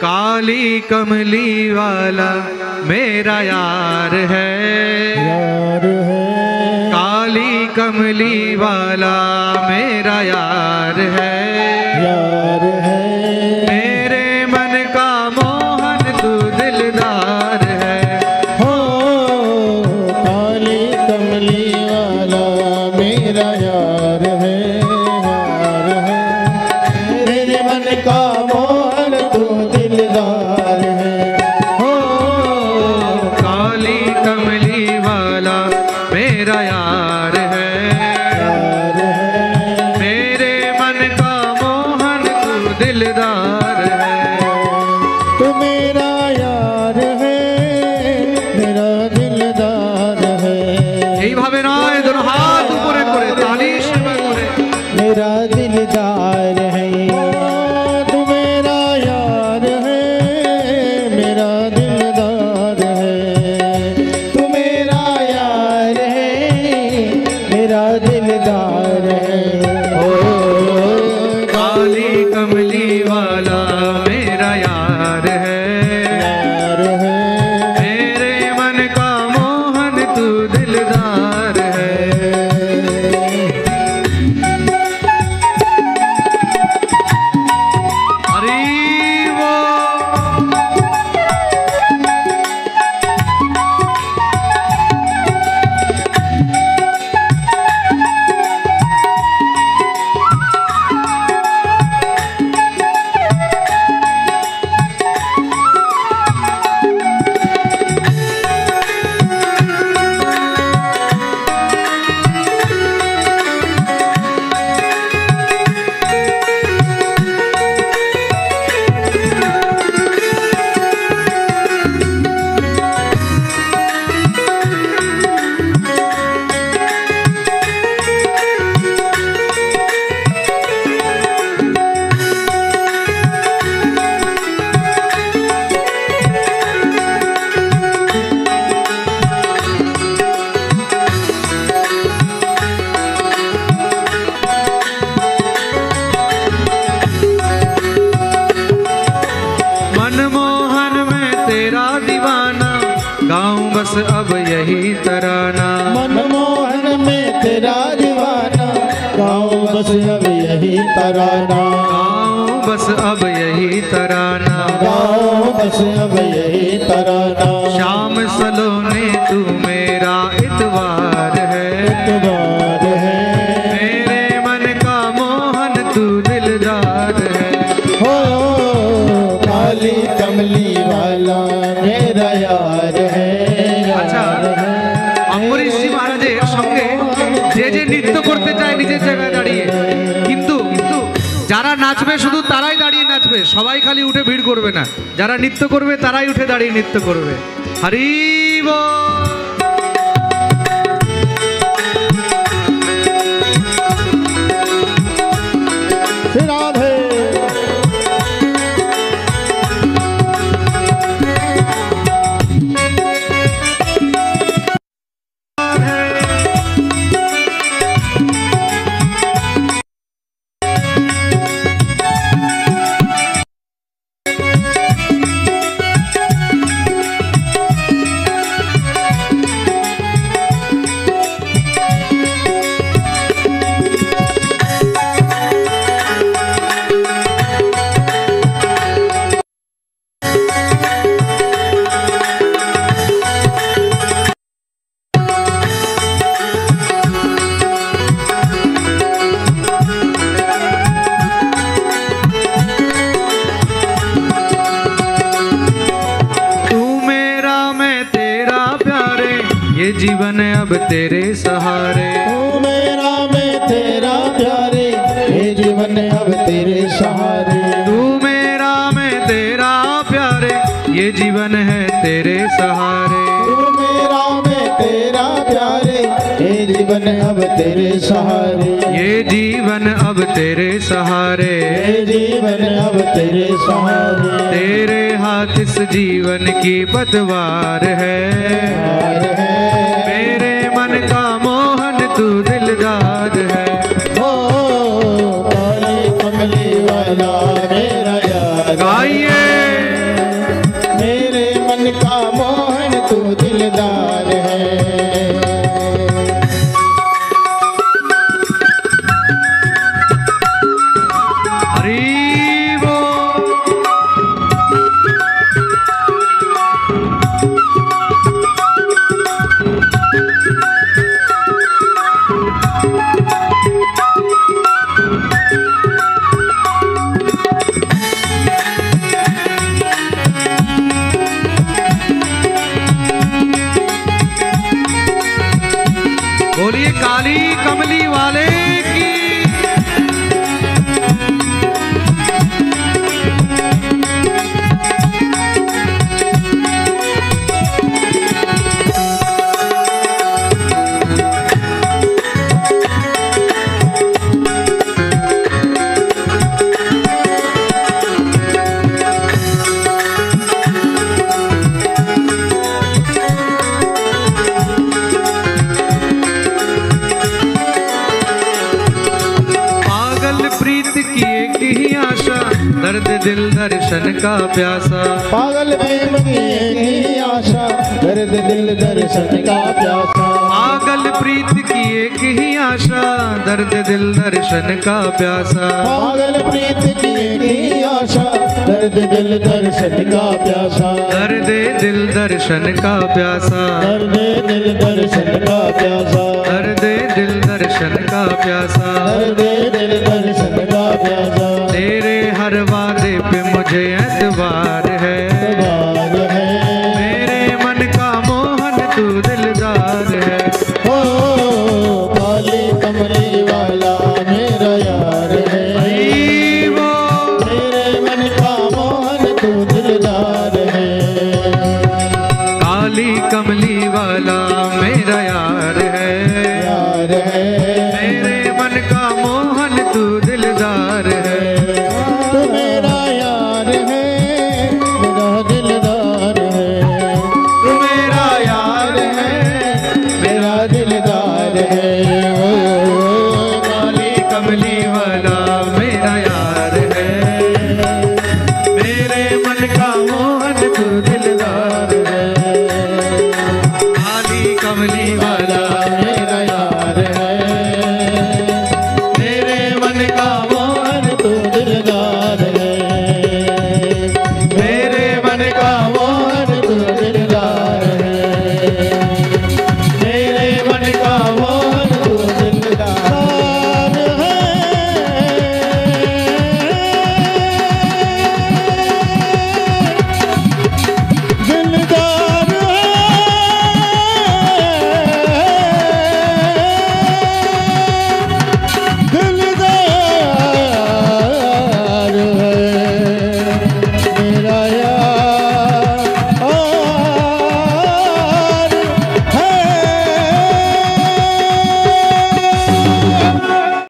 काली कमली वाला मेरा यार है। यार है। काली कमली वाला मेरा यार है। तराना गाऊं बस अब यही तराना गाँव बस अब यही तराना शाम सलोने तू मेरा इतवार है इतबार है मेरे मन का मोहन तू दिलदार है हो काली कमली वाला मेरा यार है আচ্ছা यार है অম্বরীশজি মহারাজের সঙ্গে যে যে নৃত্য করতে চায় নিজের জায়গায় দাঁড়িয়ে কিন্তু কিন্তু যারা নাচবে, শুধু তারাই দাঁড়িয়ে নাচবে। সবাই খালি উঠে ভিড় করবে না। যারা নৃত্য করবে, তারাই উঠে দাঁড়িয়ে নৃত্য করবে। হরি বল। जीवन अब तेरे सहारे। तू मेरा मैं तेरा प्यारे ये जीवन अब तेरे सहारे। तू मेरा मैं तेरा प्यारे ये जीवन है तेरे सहारे। तू मेरा मैं तेरा प्यारे ये जीवन अब तेरे सहारे। ये जीवन अब तेरे सहारे। ये जीवन अब तेरे सहारे। तेरे हाथ इस जीवन की पतवार है। Salí. दिल दर्शन का प्यासा। पागल प्रेम की एक ही आशा दर्द दिल दर्शन का प्यासा। पागल प्रीत की एक ही आशा दर्द दिल दर्शन का प्यासा। पागल प्रीत की एक ही आशा दर्द दिल दर्शन का प्यासा। दर्द दिल दर्शन का प्यासा। दर्द दिल दर्शन का प्यासा। दर्द दिल दर्शन का प्यासा। Yeah.